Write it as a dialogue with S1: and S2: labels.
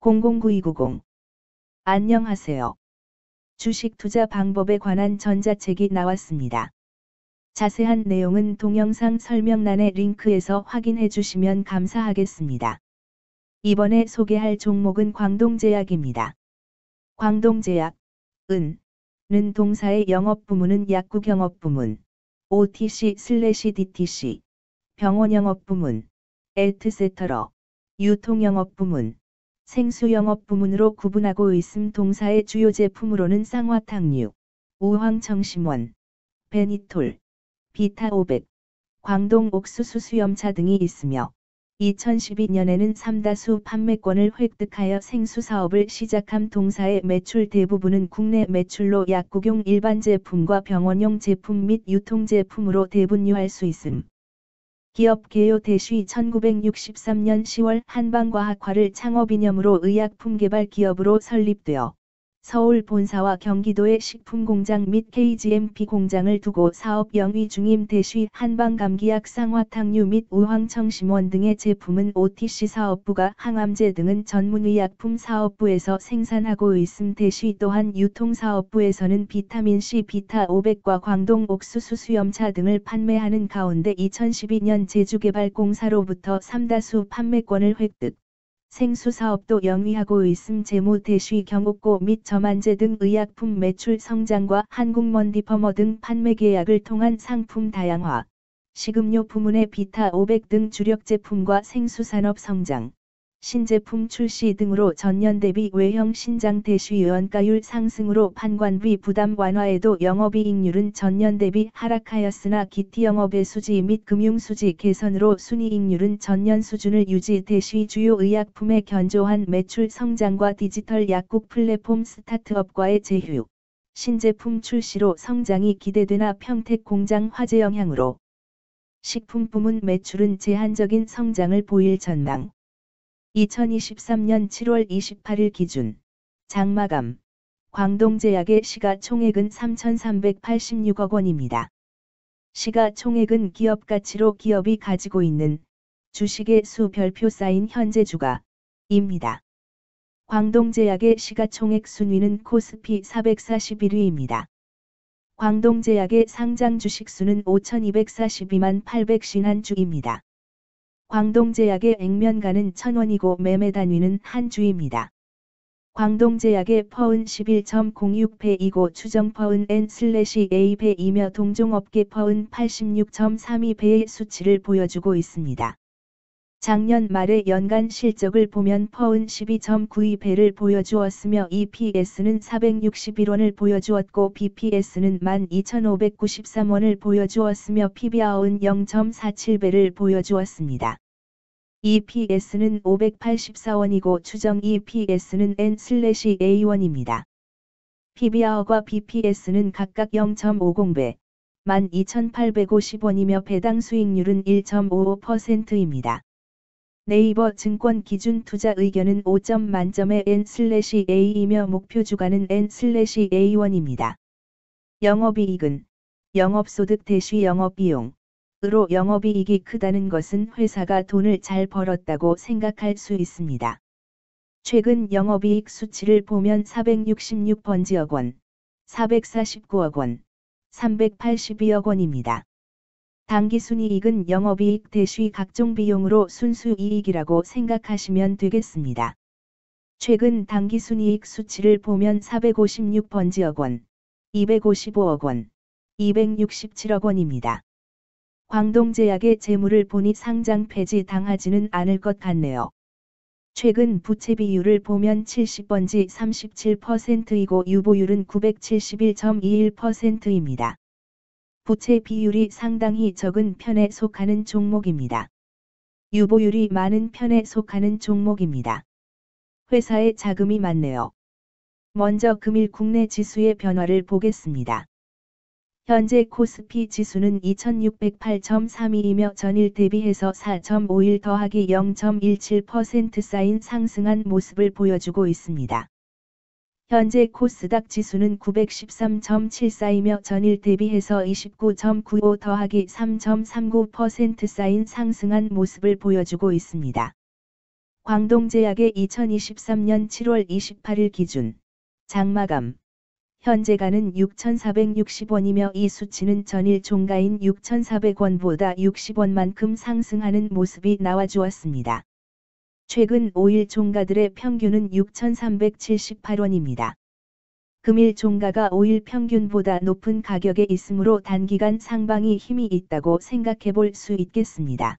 S1: 009290 안녕하세요. 주식 투자 방법에 관한 전자책이 나왔습니다. 자세한 내용은 동영상 설명란의 링크에서 확인해 주시면 감사하겠습니다. 이번에 소개할 종목은 광동제약입니다. 광동제약, 은, 는 동사의 영업 부문은 약국 영업 부문, OTC 슬래시 DTC, 병원 영업 부문, 에트세터러, 유통 영업 부문, 생수 영업 부문으로 구분하고 있음 동사의 주요 제품으로는 쌍화탕류, 우황청심원, 베니톨, 비타500, 광동 옥수수 수염차 등이 있으며 2012년에는 삼다수 판매권을 획득하여 생수 사업을 시작한 동사의 매출 대부분은 국내 매출로 약국용 일반 제품과 병원용 제품 및 유통 제품으로 대분류할 수 있음. 기업 개요 대쉬 1963년 10월 한방과학화를 창업이념으로 의약품 개발 기업으로 설립되어 서울 본사와 경기도의 식품공장 및 KGMP 공장을 두고 사업 영위 중임 대쉬 한방감기약 쌍화탕류 및 우황청심원 등의 제품은 OTC 사업부가 항암제 등은 전문의약품 사업부에서 생산하고 있음 대쉬 또한 유통사업부에서는 비타민C 비타 500과 광동 옥수수 수염차 등을 판매하는 가운데 2012년 제주개발공사로부터 삼다수 판매권을 획득. 생수 사업도 영위하고 있음 재무 대쉬 경옥고 및 저만제 등 의약품 매출 성장과 한국먼디퍼머 등 판매 계약을 통한 상품 다양화, 식음료 부문의 비타 500 등 주력 제품과 생수 산업 성장, 신제품 출시 등으로 전년 대비 외형 신장 대쉬 원가율 상승으로 판관비 부담 완화에도 영업이익률은 전년 대비 하락하였으나 기티 영업의 수지 및 금융수지 개선으로 순이익률은 전년 수준을 유지 대쉬 주요 의약품의 견조한 매출 성장과 디지털 약국 플랫폼 스타트업과의 제휴, 신제품 출시로 성장이 기대되나 평택 공장 화재 영향으로 식품 부문 매출은 제한적인 성장을 보일 전망. 2023년 7월 28일 기준 장마감 광동제약의 시가총액은 3,386억 원입니다. 시가총액은 기업 가치로 기업이 가지고 있는 주식의 수 별표 쌓인 현재 주가입니다. 광동제약의 시가총액 순위는 코스피 441위입니다. 광동제약의 상장 주식수는 5,242만 851주입니다. 광동제약의 액면가는 천원이고 매매 단위는 한 주입니다. 광동제약의 퍼은 11.06배이고 추정 퍼은 N/A배이며 동종업계 퍼은 86.32배의 수치를 보여주고 있습니다. 작년 말의 연간 실적을 보면 퍼은 12.92배를 보여주었으며 EPS는 461원을 보여주었고 BPS는 12,593원을 보여주었으며 PBR은 0.47배를 보여주었습니다. EPS는 584원이고 추정 EPS는 N/A1입니다. PBR과 BPS는 각각 0.50배, 12,850원이며 배당 수익률은 1.55%입니다. 네이버 증권 기준 투자 의견은 5점 만점의 N/A이며 목표 주가는 N/A1입니다. 영업이익은 영업소득 대시 영업비용 으로 영업이익이 크다는 것은 회사가 돈을 잘 벌었다고 생각할 수 있습니다. 최근 영업이익 수치를 보면 466번지억 원, 449억 원, 382억 원입니다. 당기순이익은 영업이익 대시 각종 비용으로 순수이익이라고 생각하시면 되겠습니다. 최근 당기순이익 수치를 보면 456번지억 원, 255억 원, 267억 원입니다. 광동제약의 재물을 보니 상장 폐지 당하지는 않을 것 같네요. 최근 부채 비율을 보면 70번지 37%이고 유보율은 971.21%입니다. 부채 비율이 상당히 적은 편에 속하는 종목입니다. 유보율이 많은 편에 속하는 종목입니다. 회사의 자금이 많네요. 먼저 금일 국내 지수의 변화를 보겠습니다. 현재 코스피 지수는 2608.32이며 전일 대비해서 4.51 더하기 0.17% 쌓인 상승한 모습을 보여주고 있습니다. 현재 코스닥 지수는 913.74이며 전일 대비해서 29.95 더하기 3.39% 쌓인 상승한 모습을 보여주고 있습니다. 광동제약의 2023년 7월 28일 기준 장마감 현재가는 6,460원이며 이 수치는 전일 종가인 6,400원보다 60원만큼 상승하는 모습이 나와주었습니다. 최근 5일 종가들의 평균은 6,378원입니다. 금일 종가가 5일 평균보다 높은 가격에 있으므로 단기간 상방이 힘이 있다고 생각해 볼 수 있겠습니다.